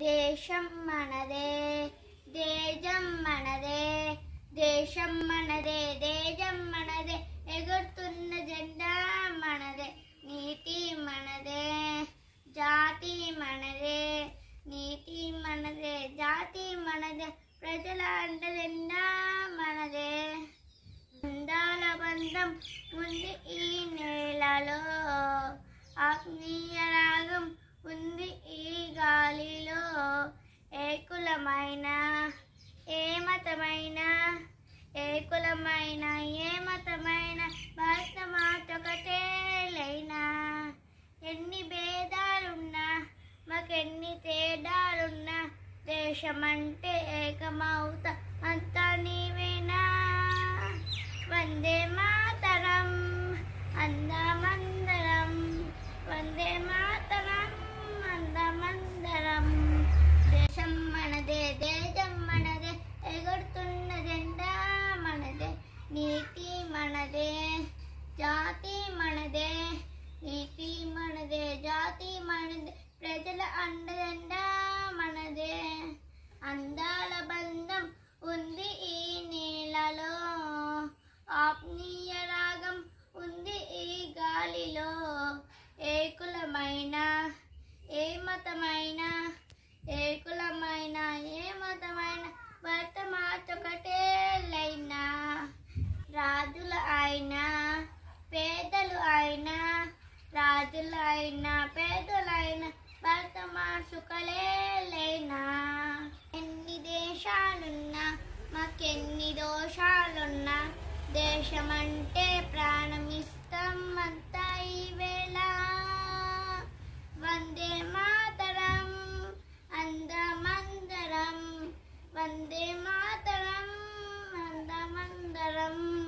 దేశం మనదే దేశం మనదే దేశం మనదే దేశం మనదే ఎగురుతున్న జెండా మనదే నీతి మనదే జాతి మనదే నీతి మనదే జాతి మనదే ప్రజల అండదండా మనదే అందాల బంధం ఉంది ఈ నేలలో ఆత్మీయ మతమైనా ఏ మతమైనా ఏ కులమైనా ఏ మతమైనా భారత మాతొకటేలైనా ఎన్ని భేదాలున్నా మాకెన్ని తేడాలున్నా దేశమంటే ఏక అంతా నీవేనా వందే మాతరం అందమందరం వందే మాతరం అందమందరం దేశం మనదే దేశం మనదే ఎగురుతున్న జెండా మనదే నీతి మనదే జాతి మనదే నీతి మనదే జాతి మనదే ప్రజల అండదండ మనదే అందాల బంధం ఉంది ఈ నేలలో ఆత్మీయ రాగం ఉంది ఈ గాలిలో ఏ కులమైన ఏ మతమైన ఏ కులమైన ఏ మతమైన భర్త మాతొకటే లైనా రాజుల అయినా పేదలు అయినా రాజులైనా పేదలైనా భర్త మాసుకలేనా ఎన్ని దేశాలున్నా మాకెన్ని దోషాలున్నా దేశమంటే ప్రాణమిస్తాం అంతా ఈవేళ. వందే మాతరం అందమందరం వందే మాతరం అందమందరం.